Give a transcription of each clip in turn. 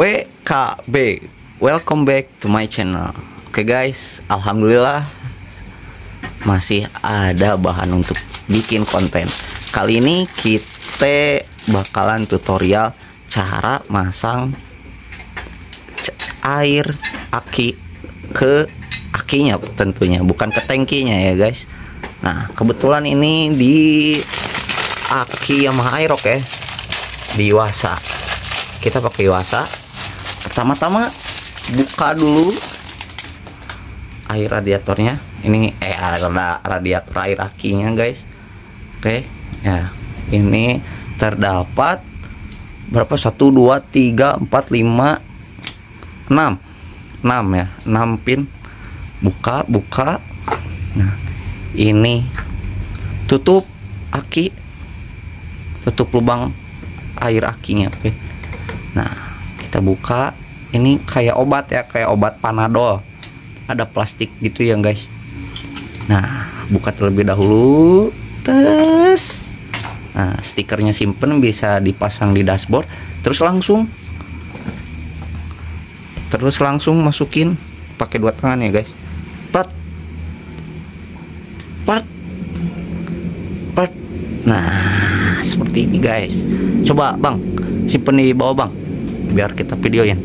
WKB Welcome back to my channel. Oke guys. Alhamdulillah Masih ada bahan untuk bikin konten. Kali ini kita bakalan tutorial Cara masang air aki ke akinya tentunya. Bukan ke tangkinya ya guys. Nah kebetulan ini di aki Yamaha Aerox ya di Wasa. Kita pakai Wasa pertama-tama buka dulu air radiatornya. Ini eh ada radiator air akinya guys. Oke ya. Ini terdapat berapa? Satu dua tiga empat lima enam. Enam ya. Enam pin. Buka buka. Nah ini tutup aki. Tutup lubang air akinya oke. Nah kita buka ini kayak obat ya kayak obat panadol. Ada plastik gitu ya guys. Nah buka terlebih dahulu tes. Nah stikernya simpen bisa dipasang di dashboard. Terus langsung. Terus langsung masukin pakai dua tangan ya guys. Part part part nah seperti ini guys. Coba bang. Simpen di bawah bang biar kita videoin.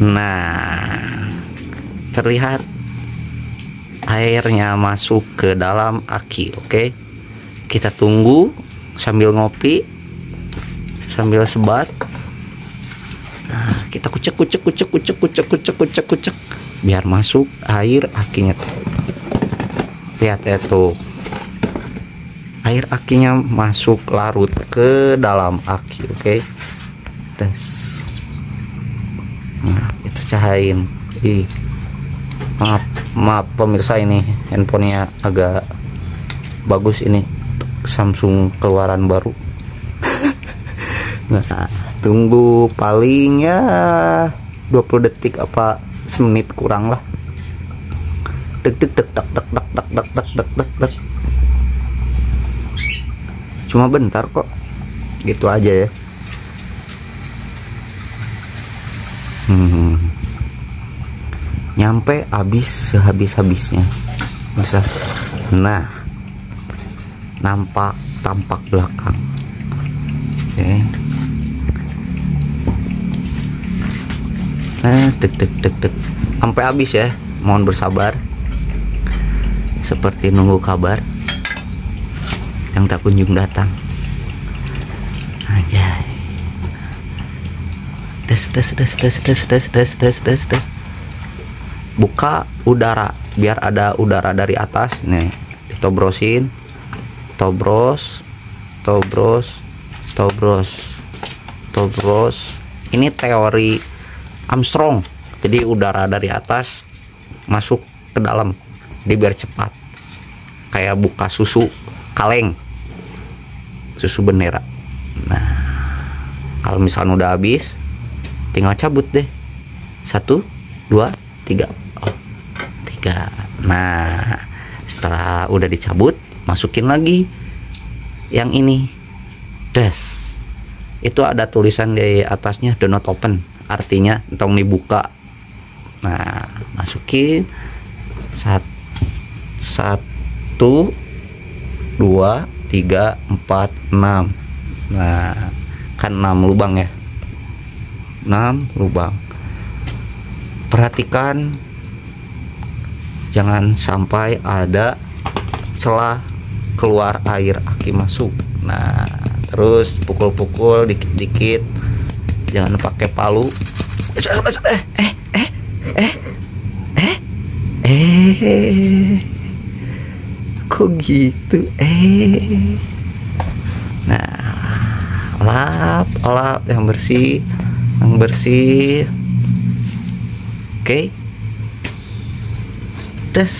Nah terlihat airnya masuk ke dalam aki oke? Okay? kita tunggu sambil ngopi sambil sebat. Nah kita kucek kucek kucek kucek kucek kucek kucek kucek. Biar masuk air akinya. Lihat ya tuh. Air akinya masuk larut ke dalam aki oke? okay? Tes nah kita cahain ih maaf maaf pemirsa ini handphonenya agak bagus ini Samsung keluaran baru nah tunggu paling ya 20 detik apa semenit kurang lah dek dek dek dek dek dek dek dek dek dek dek dek cuma bentar kok gitu aja ya nyampe habis sehabis-habisnya. Bisa. Nah nampak tampak belakang. Oke. Okay. nah dek dek dek dek sampai habis ya. Mohon bersabar. Seperti nunggu kabar yang tak kunjung datang. Aja des des des des des des des des des buka udara biar ada udara dari atas. Nih. Ditobrosin tobros tobros tobros tobros. Ini teori Armstrong. Jadi udara dari atas masuk ke dalam. Jadi biar cepat. Kayak buka susu kaleng. Susu bendera. Nah kalau misalnya udah habis tinggal cabut deh. Satu dua tiga. Oh tiga. Nah setelah udah dicabut masukin lagi yang ini. Des. Itu ada tulisan di atasnya do not open. Artinya tong dibuka. Nah masukin. Sat, satu dua tiga empat enam. Nah kan enam lubang ya. 6 lubang perhatikan. Jangan sampai ada celah keluar air aki masuk. Nah terus pukul-pukul dikit-dikit. Jangan pakai palu. Eh eh eh eh eh eh kok gitu eh? Nah lap lap. Yang bersih yang bersih okay. tes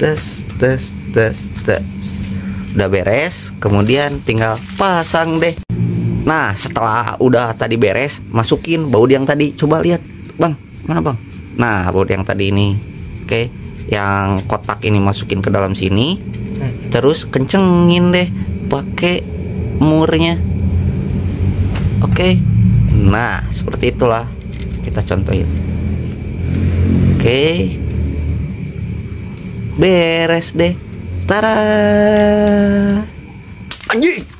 tes tes tes tes udah beres kemudian tinggal pasang deh. Nah setelah udah tadi beres masukin baut yang tadi. Coba lihat bang mana bang? Nah baut yang tadi ini. Oke yang kotak ini masukin ke dalam sini. Terus kencengin deh pakai murnya. Oke. Nah seperti itulah kita contohin oke. Beres deh. Tara. Anjing